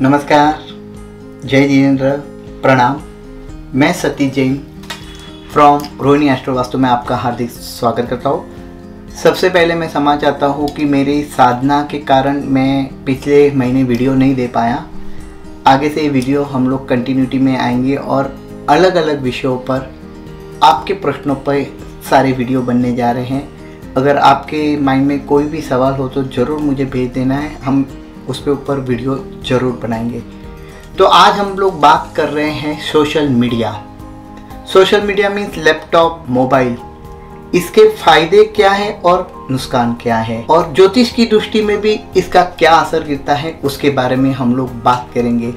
नमस्कार। जय जितेंद्र प्रणाम। मैं सतीश जैन फ्रॉम रोहिणी एस्ट्रो वास्तु में आपका हार्दिक स्वागत करता हूँ। सबसे पहले मैं समझ चाहता हूँ कि मेरी साधना के कारण मैं पिछले महीने वीडियो नहीं दे पाया। आगे से ये वीडियो हम लोग कंटिन्यूटी में आएँगे और अलग अलग विषयों पर आपके प्रश्नों पर सारे वीडियो बनने जा रहे हैं। अगर आपके माइंड में कोई भी सवाल हो तो ज़रूर मुझे भेज देना है। हम उसके ऊपर वीडियो ज़रूर बनाएँगे। तो आज हम लोग बात कर रहे हैं social media. Social media means laptop mobile इसके फ़ायदे क्या है और नुकसान क्या है? और ज्योतिष की दृष्टि में भी इसका क्या असर गिरता है, उसके बारे में हम लोग बात करेंगे।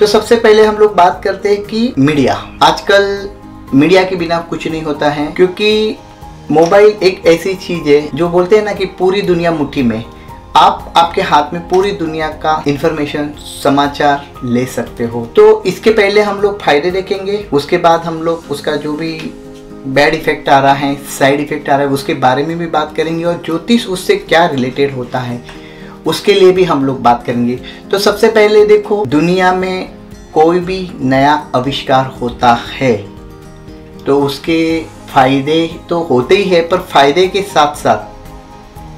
तो सबसे पहले हम लोग बात करते हैं कि मीडिया। आजकल मीडिया के बिना कुछ नहीं होता है, क्योंकि मोबाइल एक ऐसी चीज़ है, जो बोलते हैं ना कि पूरी दुनिया मुट्ठी में। आप आपके हाथ में पूरी दुनिया का इंफॉर्मेशन समाचार ले सकते हो। तो इसके पहले हम लोग फ़ायदे देखेंगे, उसके बाद हम लोग उसका जो भी बैड इफ़ेक्ट आ रहा है साइड इफ़ेक्ट आ रहा है, उसके बारे में भी बात करेंगे और ज्योतिष उससे क्या रिलेटेड होता है, उसके लिए भी हम लोग बात करेंगे। तो सबसे पहले देखो, दुनिया में कोई भी नया आविष्कार होता है तो उसके फ़ायदे तो होते ही है, पर फ़ायदे के साथ साथ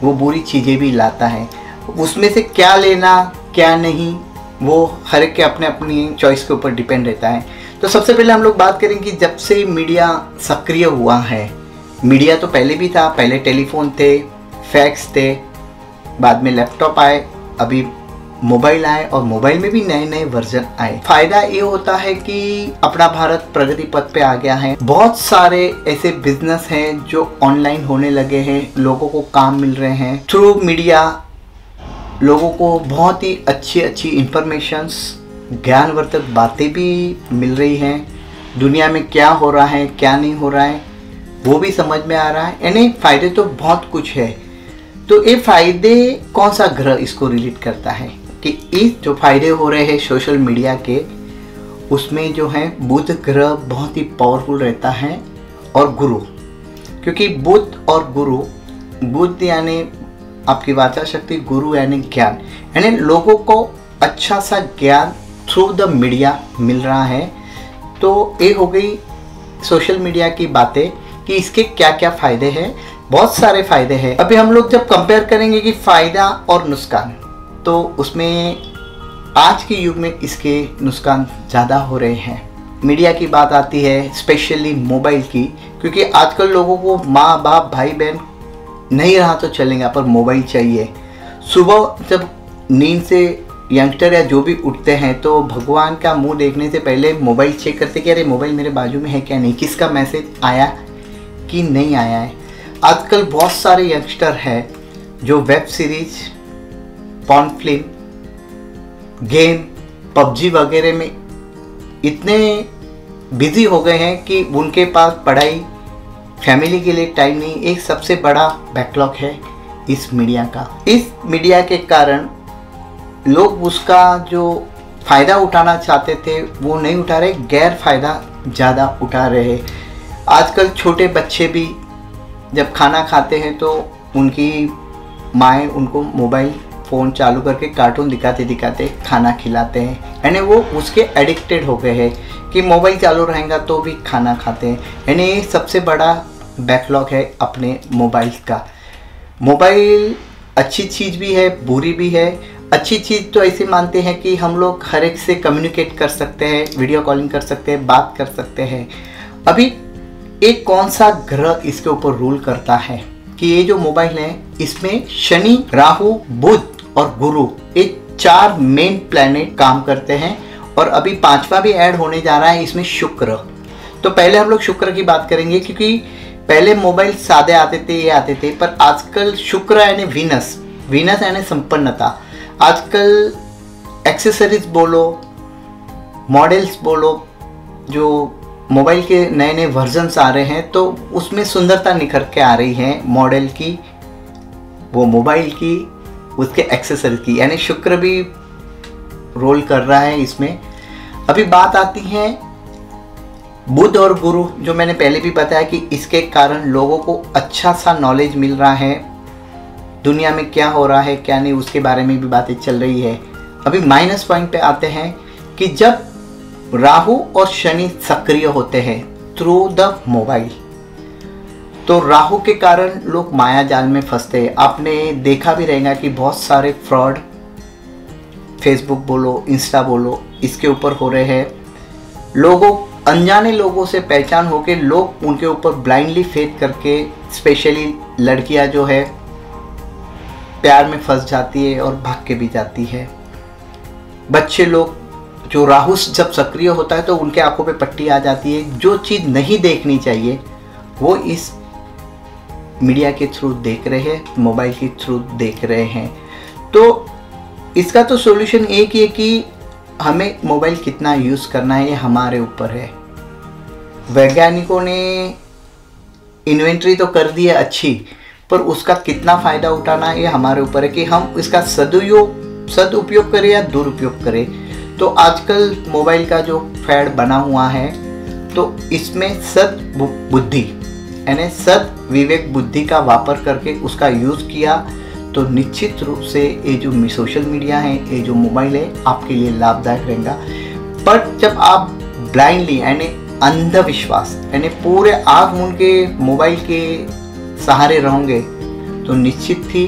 वो बुरी चीज़ें भी लाता है। उसमें से क्या लेना, क्या नहीं, वो हर एक के अपने अपनी चॉइस के ऊपर डिपेंड रहता है। तो सबसे पहले हम लोग बात करें कि जब से मीडिया सक्रिय हुआ है मीडिया तो पहले भी था, पहले टेलीफोन थे फैक्स थे, बाद में लैपटॉप आए, अभी मोबाइल आए और मोबाइल में भी नए नए वर्जन आए। फ़ायदा ये होता है कि अपना भारत प्रगति पथ पे आ गया है। बहुत सारे ऐसे बिज़नेस हैं जो ऑनलाइन होने लगे हैं, लोगों को काम मिल रहे हैं। थ्रू मीडिया लोगों को बहुत ही अच्छी अच्छी इंफॉर्मेशंस ज्ञानवर्धक बातें भी मिल रही हैं। दुनिया में क्या हो रहा है, क्या नहीं हो रहा है, वो भी समझ में आ रहा है। यानी फ़ायदे तो बहुत कुछ है। तो ये फ़ायदे कौन सा ग्रह इसको रिलेट करता है? कि इस जो फ़ायदे हो रहे हैं सोशल मीडिया के, उसमें जो है बुध ग्रह बहुत ही पावरफुल रहता है और गुरु। क्योंकि बुध और गुरु, बुद्ध यानी आपकी वाचा शक्ति, गुरु यानी ज्ञान। यानी लोगों को अच्छा सा ज्ञान थ्रू द मीडिया मिल रहा है। तो ये हो गई सोशल मीडिया की बातें कि इसके क्या क्या फ़ायदे हैं। बहुत सारे फ़ायदे हैं। अभी हम लोग जब कंपेयर करेंगे कि फ़ायदा और नुकसान तो उसमें आज के युग में इसके नुकसान ज़्यादा हो रहे हैं। मीडिया की बात आती है, स्पेशली मोबाइल की, क्योंकि आजकल लोगों को माँ बाप, भाई बहन नहीं रहा तो चलेंगे पर मोबाइल चाहिए। सुबह जब नींद से यंगस्टर या जो भी उठते हैं तो भगवान का मुँह देखने से पहले मोबाइल चेक करते कि अरे, मोबाइल मेरे बाजू में है क्या नहीं? किसका मैसेज आया कि नहीं आया है? आजकल बहुत सारे यंगस्टर हैं जो web series porn game PUBG वगैरह में इतने बिज़ी हो गए हैं कि उनके पास पढ़ाई फैमिली के लिए टाइम नहीं, एक सबसे बड़ा बैकलॉग है इस मीडिया का। इस मीडिया के कारण लोग उसका जो फ़ायदा उठाना चाहते थे, वो नहीं उठा रहे गैर फ़ायदा ज़्यादा उठा रहे आजकल छोटे बच्चे भी जब खाना खाते हैं तो उनकी माएँ उनको मोबाइल फ़ोन चालू करके कार्टून दिखाते दिखाते खाना खिलाते हैं। यानी वो उसके एडिक्टेड हो गए हैं कि मोबाइल चालू रहेगा तो भी खाना खाते हैं। यानी सबसे बड़ा बैकलॉग है अपने मोबाइल का। मोबाइल अच्छी चीज़ भी है, बुरी भी है। अच्छी चीज़ तो ऐसे मानते हैं कि हम लोग हर एक से कम्युनिकेट कर सकते हैं वीडियो कॉलिंग कर सकते हैं, बात कर सकते हैं। अभी एक कौन सा ग्रह इसके ऊपर रूल करता है कि ये जो मोबाइल है, इसमें शनि, राहु, बुध और गुरु ये चार मेन प्लैनेट काम करते हैं और अभी पांचवा भी ऐड होने जा रहा है इसमें शुक्र। तो पहले हम लोग शुक्र की बात करेंगे क्योंकि पहले मोबाइल सादे आते थे, ये आते थे, पर आजकल शुक्र यानी वीनस वीनस यानी संपन्नता। आजकल एक्सेसरीज बोलो मॉडल्स बोलो, जो मोबाइल के नए नए वर्जन्स आ रहे हैं तो उसमें सुंदरता निखर के आ रही है मॉडल की, वो मोबाइल की उसके एक्सेसरी की। यानी शुक्र भी रोल कर रहा है इसमें। अभी बात आती है बुध और गुरु, जो मैंने पहले भी बताया कि इसके कारण लोगों को अच्छा सा नॉलेज मिल रहा है। दुनिया में क्या हो रहा है, क्या नहीं, उसके बारे में भी बातें चल रही है। अभी माइनस पॉइंट पे आते हैं कि जब राहु और शनि सक्रिय होते हैं थ्रू द मोबाइल तो राहु के कारण लोग माया जाल में फंसते हैं। आपने देखा भी रहेगा कि बहुत सारे फ्रॉड फेसबुक बोलो इंस्टा बोलो, इसके ऊपर हो रहे हैं। लोगों, अनजाने लोगों से पहचान होके लोग उनके ऊपर ब्लाइंडली फेथ करके स्पेशली लड़कियाँ जो है, प्यार में फंस जाती है और भाग के भी जाती है। बच्चे लोग, जो राहु जब सक्रिय होता है तो उनके आँखों पे पट्टी आ जाती है। जो चीज़ नहीं देखनी चाहिए, वो इस मीडिया के थ्रू देख रहे हैं, मोबाइल के थ्रू देख रहे हैं। तो इसका तो सॉल्यूशन एक ही है कि हमें मोबाइल कितना यूज़ करना है, ये हमारे ऊपर है। वैज्ञानिकों ने इन्वेंट्री तो कर दी है अच्छी, पर उसका कितना फ़ायदा उठाना है, ये हमारे ऊपर है कि हम इसका सदुपयोग सदुपयोग करें या दुरुपयोग करें। तो आजकल मोबाइल का जो फैड बना हुआ है तो इसमें सद बुद्धि। यानी सद विवेक बुद्धि का वापर करके उसका यूज़ किया तो निश्चित रूप से ये जो सोशल मीडिया है, ये जो मोबाइल है, आपके लिए लाभदायक रहेगा। बट जब आप ब्लाइंडली यानी अंधविश्वास, यानी पूरे आग मून के मोबाइल के सहारे रहोगे तो निश्चित ही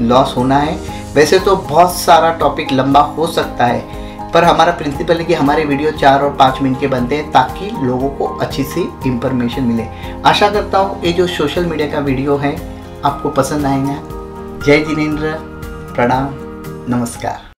लॉस होना है। वैसे तो बहुत सारा टॉपिक लंबा हो सकता है पर हमारा प्रिंसिपल है कि हमारे वीडियो चार और पाँच मिनट के बनते हैं ताकि लोगों को अच्छी सी इंफॉर्मेशन मिले। आशा करता हूँ ये जो सोशल मीडिया का वीडियो है, आपको पसंद आएगा। जय जिनेन्द्र, प्रणाम, नमस्कार।